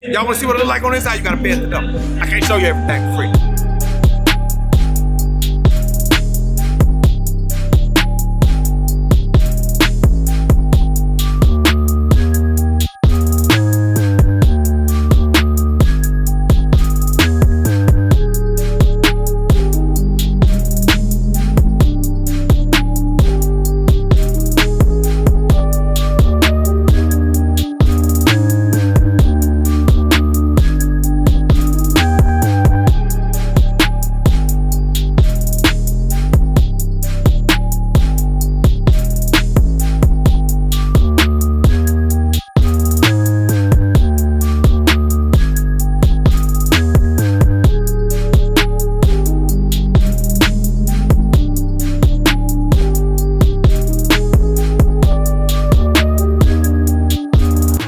Y'all wanna see what it look like on this side? You gotta pay at the door. I can't show you everything for free.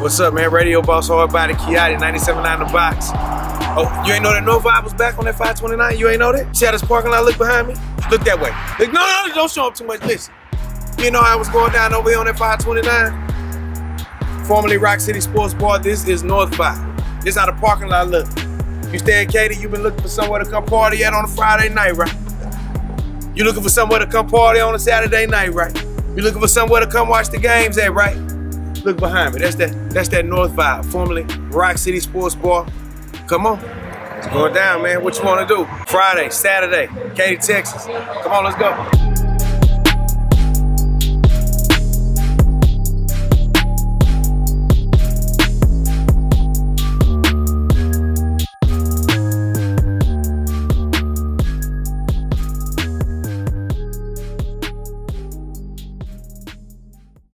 What's up, man? Radio Boss Hard Body Kiati, 97.9 The Box. Oh, you ain't know that North Vibe was back on that 529? You ain't know that? See how this parking lot look behind me? Look that way. Look, no, no, don't show up too much. Listen. You know I was going down over here on that 529? Formerly Rock City Sports Bar, this is North Vibe. This how the parking lot look. You stay in Katy, you been looking for somewhere to come party at on a Friday night, right? You looking for somewhere to come party on a Saturday night, right? You looking for somewhere to come watch the games at, right? Look behind me. That's that. That's that North Vibe, formerly Rock City Sports Bar. Come on, it's going down, man. What you want to do? Friday, Saturday, Katy, Texas. Come on, let's go.